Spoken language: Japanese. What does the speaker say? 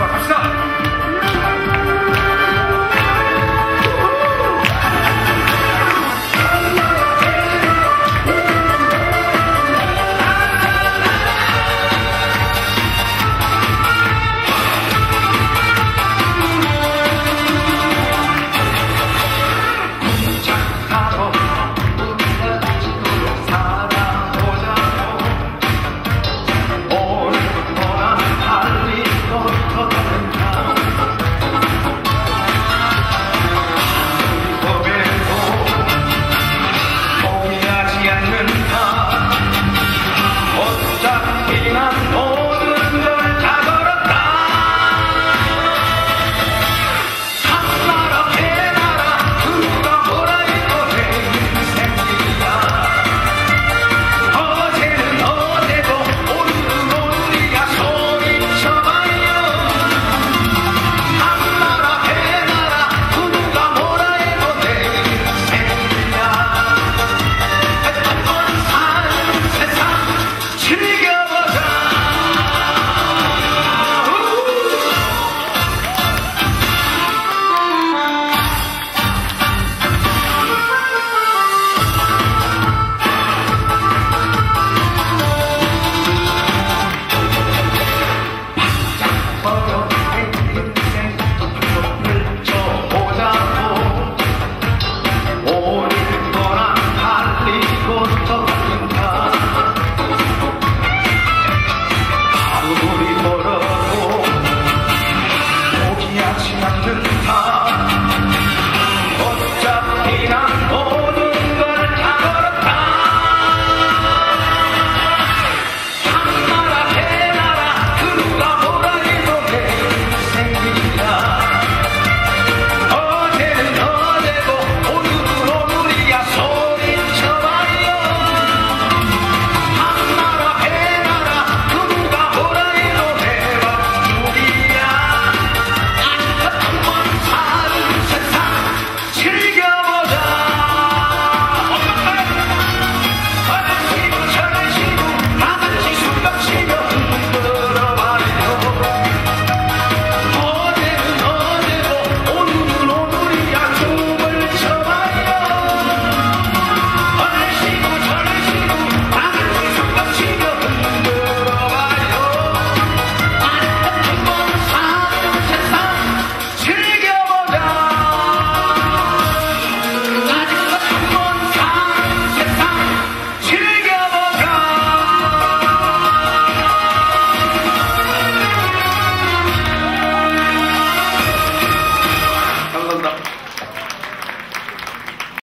は頭